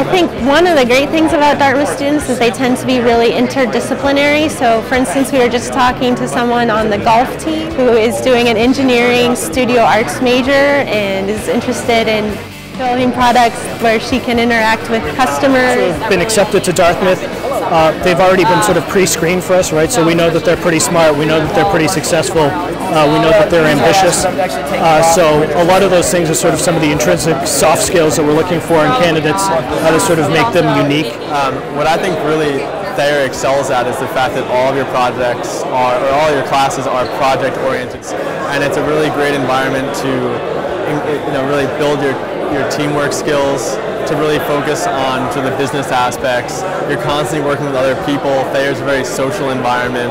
I think one of the great things about Dartmouth students is they tend to be really interdisciplinary. So, for instance, we were just talking to someone on the golf team who is doing an engineering studio arts major and is interested in building products where she can interact with customers. Been accepted to Dartmouth. Uh, they've already been sort of pre-screened for us, right? So we know that they're pretty smart. We know that they're pretty successful. Uh, we know that they're ambitious. Uh, so a lot of those things are sort of some of the intrinsic soft skills that we're looking for in candidates, how to sort of make them unique. Um, what I think really Thayer excels at is the fact that all of your projects are, or all your classes are project oriented, and it's a really great environment to, you know, really build your your teamwork skills, to really focus on to the business aspects. You're constantly working with other people. Thayer's a very social environment.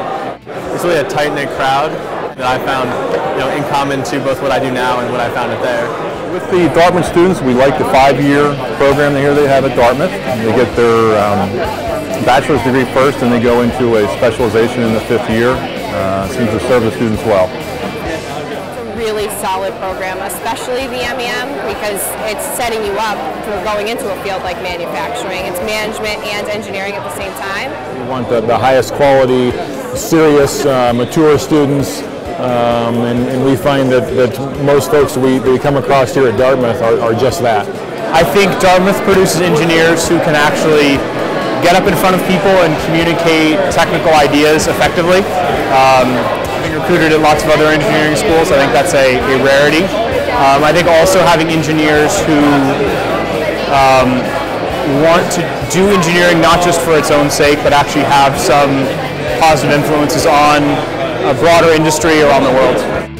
It's really a tight-knit crowd that I found you know, in common to both what I do now and what I found at Thayer. With the Dartmouth students, we like the five-year program here they have at Dartmouth. They get their um, bachelor's degree first and they go into a specialization in the fifth year. Uh, seems to serve the students well really solid program, especially the MEM, because it's setting you up for going into a field like manufacturing. It's management and engineering at the same time. We want the, the highest quality, serious, uh, mature students, um, and, and, we find that, that most folks we, we come across here at Dartmouth are, are just that. I think Dartmouth produces engineers who can actually get up in front of people and communicate technical ideas effectively. Um, having recruited at lots of other engineering schools, I think that's a, a rarity. Um, I think also having engineers who um, want to do engineering not just for its own sake, but actually have some positive influences on a broader industry around the world.